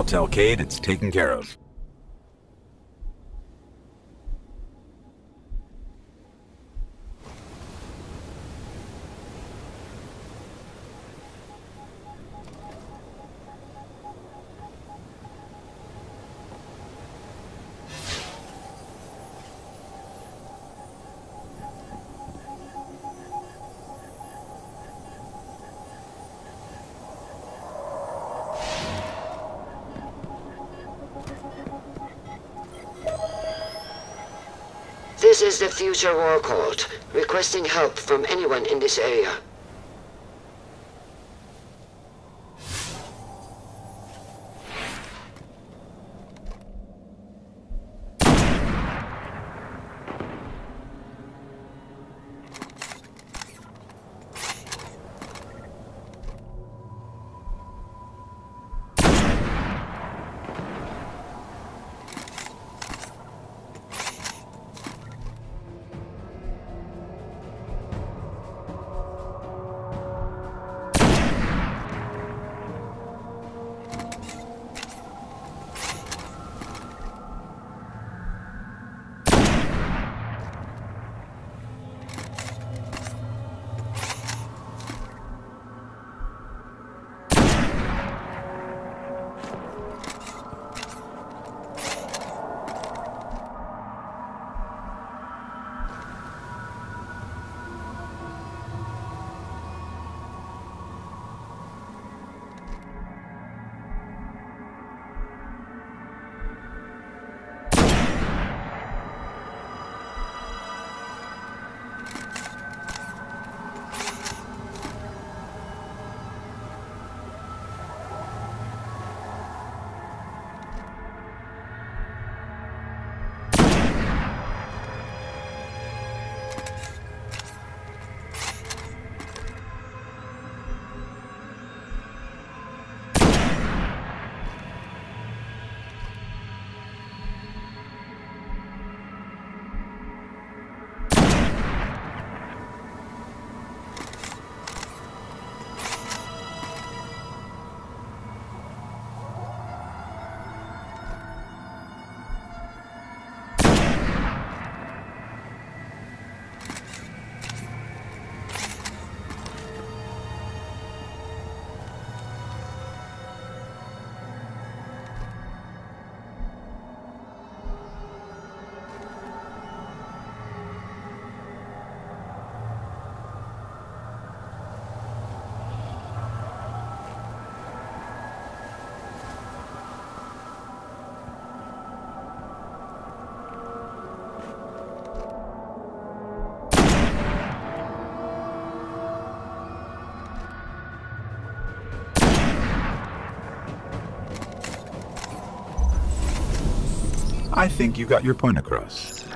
I'll tell Cayde it's taken care of. This is the Future War Cult, requesting help from anyone in this area. I think you got your point across.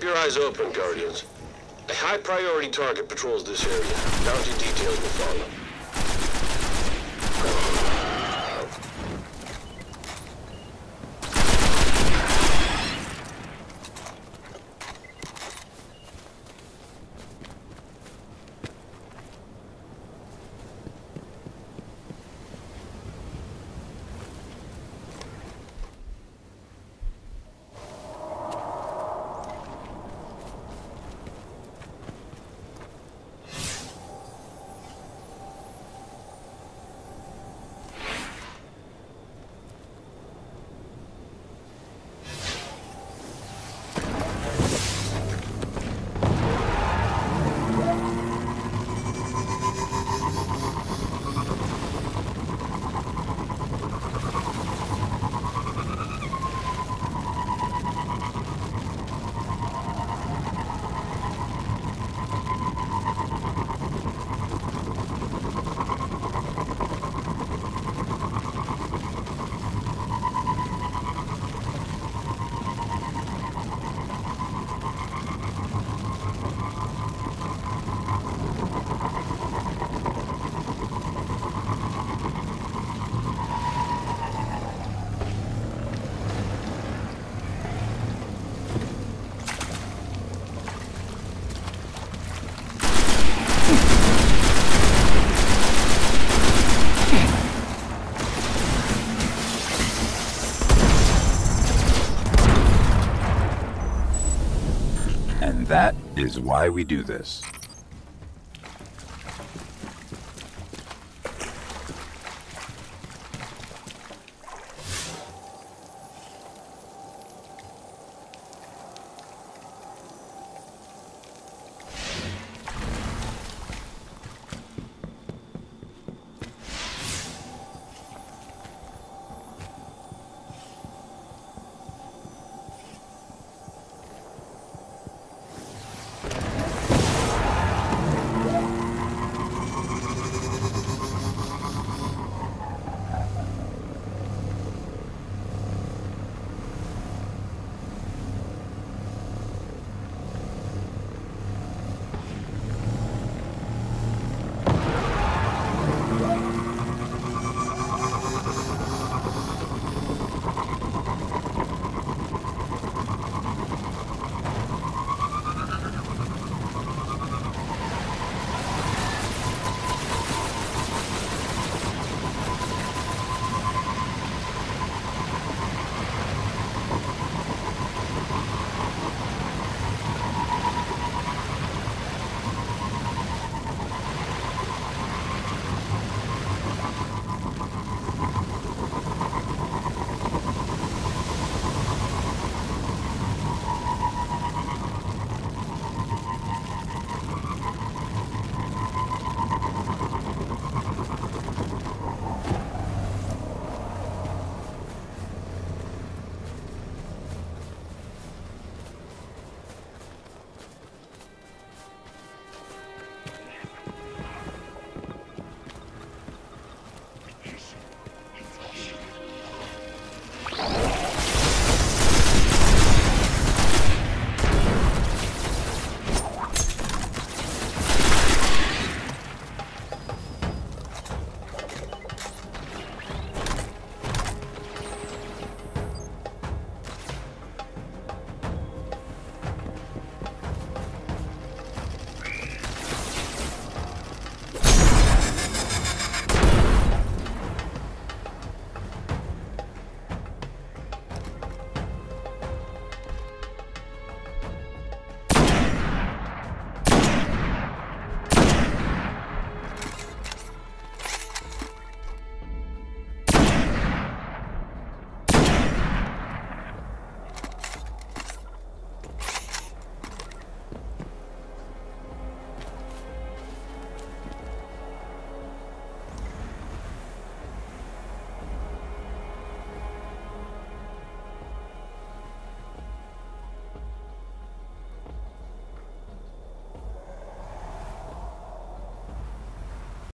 Keep your eyes open, Guardians. A high priority target patrols this area. Bounty details will follow. Is why we do this.